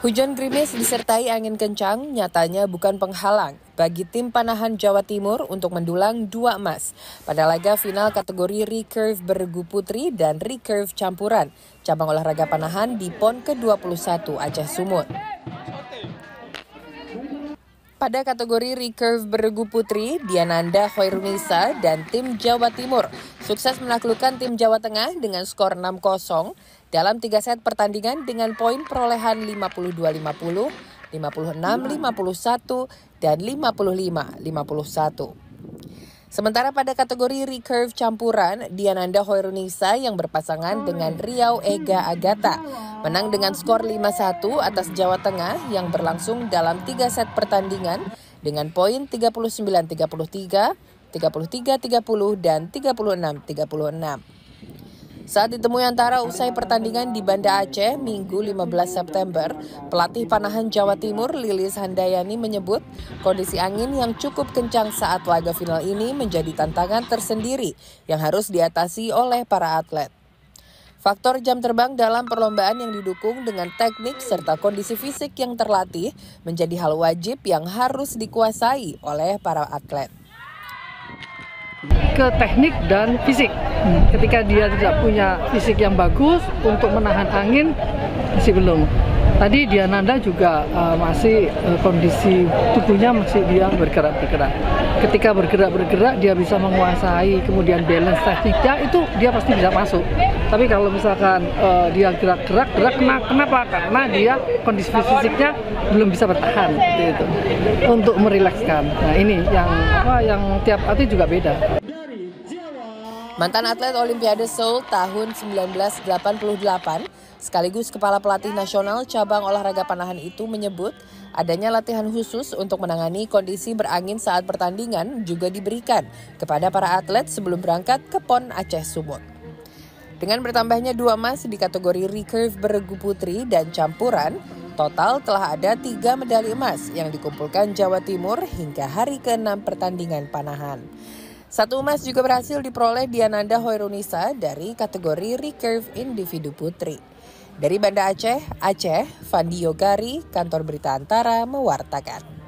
Hujan gerimis disertai angin kencang nyatanya bukan penghalang bagi tim panahan Jawa Timur untuk mendulang dua emas pada laga final kategori recurve bergu putri dan recurve campuran cabang olahraga panahan di PON ke-21 Aceh Sumut. Pada kategori recurve bergu putri, Diananda Hoirunisa dan tim Jawa Timur sukses menaklukkan tim Jawa Tengah dengan skor 6-0 dalam tiga set pertandingan dengan poin perolehan 52-50, 56-51, dan 55-51. Sementara pada kategori recurve campuran, Diananda Hoirunisa yang berpasangan dengan Riau Ega Agata menang dengan skor 5-1 atas Jawa Tengah yang berlangsung dalam tiga set pertandingan dengan poin 39-33, 33-30, dan 36-36. Saat ditemui antara usai pertandingan di Banda Aceh Minggu 15 September, pelatih panahan Jawa Timur Lilis Handayani menyebut kondisi angin yang cukup kencang saat laga final ini menjadi tantangan tersendiri yang harus diatasi oleh para atlet. Faktor jam terbang dalam perlombaan yang didukung dengan teknik serta kondisi fisik yang terlatih menjadi hal wajib yang harus dikuasai oleh para atlet ke teknik dan fisik. Ketika dia tidak punya fisik yang bagus untuk menahan angin, masih belum. Tadi Diananda juga uh, masih uh, kondisi tubuhnya masih dia bergerak-bergerak. Ketika bergerak-bergerak dia bisa menguasai kemudian balance tekniknya itu dia pasti bisa masuk. Tapi kalau misalkan uh, dia gerak-gerak, gerak kenapa? Karena dia kondisi fisiknya belum bisa bertahan seperti itu. Untuk merilekskan. Nah, ini yang apa yang tiap atlet juga beda. Mantan atlet Olimpiade Seoul tahun 1988 sekaligus kepala pelatih nasional cabang olahraga panahan itu menyebut adanya latihan khusus untuk menangani kondisi berangin saat pertandingan juga diberikan kepada para atlet sebelum berangkat ke PON Aceh Sumut. Dengan bertambahnya dua emas di kategori recurve beregu putri dan campuran, total telah ada tiga medali emas yang dikumpulkan Jawa Timur hingga hari ke-6 pertandingan panahan. Satu emas juga berhasil diperoleh Diananda Hoirunisa dari kategori recurve individu putri. Dari Banda Aceh, Aceh, Fandi Yogari, Kantor Berita Antara mewartakan.